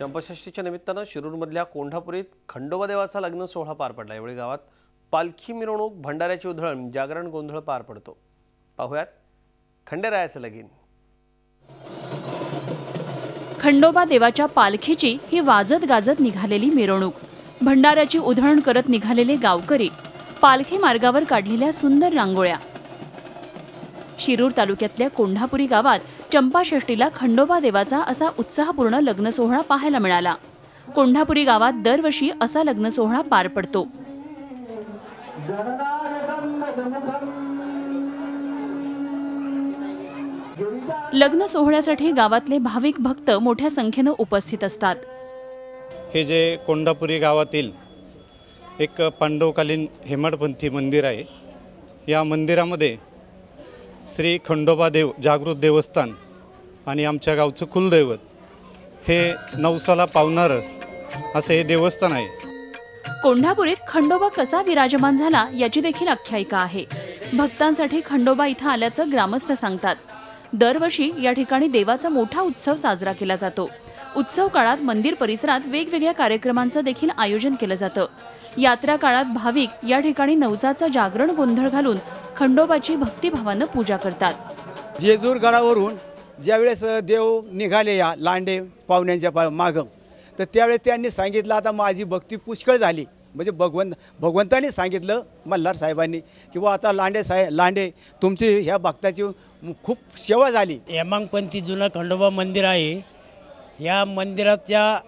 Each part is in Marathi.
चंपषष्ठीच्या निमित्तानं शिरूरमधल्या कोंढापुरीत खंडोबा देवाचा लग्न सोहळा पार पडला. यावेळी गावात पालखी मिरवणूक भंडाऱ्याची उधळण जागरण गोंधळ पार पडतो. पाहुयात खंडेरायाचं लगीन. खंडोबा देवाच्या पालखीची ही वाजत गाजत निघालेली मिरवणूक. भंडाऱ्याची उधळण करत निघालेले गावकरी पालखी मार्गावर काढलेल्या सुंदर रांगोळ्या. शिरूर तालुक्यातल्या कोंढापुरी गावात चंपाषष्टीला खंडोबा देवाचा असा उत्साहपूर्ण लग्न सोहळा पाहायला मिळाला. कोंढापुरी गावात दरवर्षी असा लग्न सोहळा पार पडतो. लग्न सोहळ्यासाठी गावातले भाविक भक्त मोठ्या संख्येनं उपस्थित असतात. हे जे कोंढापुरी गावातील एक पांडवकालीन हेमाडपंथी मंदिर आहे या मंदिरामध्ये श्री खंडोबा देव जागृत देवस्थान आणि आमच्या गावचं कुलदैवत. हे नवसाला पावणारं असं हे देवस्थान आहे. कोंढापुरीत खंडोबा कसा विराजमान झाला याची देखील आख्यायिका आहे. भक्तांसाठी खंडोबा इथं आल्याचं ग्रामस्थ सांगतात. दरवर्षी या ठिकाणी देवाचा मोठा उत्सव साजरा केला जातो. उत्सव काळात मंदिर परिसरात वेगवेगळ्या कार्यक्रमांचं देखील आयोजन केलं जातं. यात्रा काळात भाविक या ठिकाणी नवसाचं जागरण गोंधळ घालून खंडोबाची भक्तिभावानं पूजा करतात. जेजूर गडावरून ज्यावेळेस देव निघाले या लांडे पाहुण्यांच्या पा मागं तर त्यावेळेस त्यांनी सांगितलं आता माझी भक्ती पुष्कळ झाली. म्हणजे भगवंत भगवंतानी सांगितलं मल्हार साहेबांनी की बुवा आता लांडे साहेब लांडे तुमची ह्या भक्ताची खूप सेवा झाली. हेमांगपंथी जुनं खंडोबा मंदिर आहे. या मंदिराच्या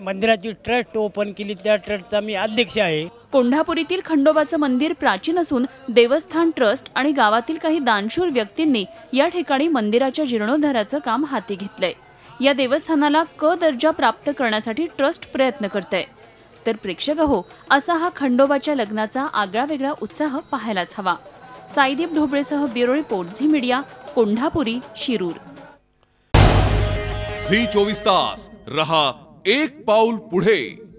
मंदिराची ट्रस्ट ओपन केली त्या ट्रस्टचा मी अध्यक्ष आहे. कोंढापुरीतील खंडोबाचं मंदिर प्राचीन असून देवस्थान ट्रस्ट आणि गावातील काही दानशूर व्यक्तींनी या ठिकाणी मंदिराच्या जीर्णोद्धाराचं काम हाती घेतलंय. या देवस्थानाला क दर्जा प्राप्त करण्यासाठी ट्रस्ट प्रयत्न करतंय. तर प्रेक्षक हो असा हा खंडोबाच्या लग्नाचा आगळा वेगळा उत्साह पाहायलाच हवा. Saideep ढोबळेसह bureau report Zee media Kondhapuri Shirur. Zee चोवीस तास रहा एक पाऊल पुढे.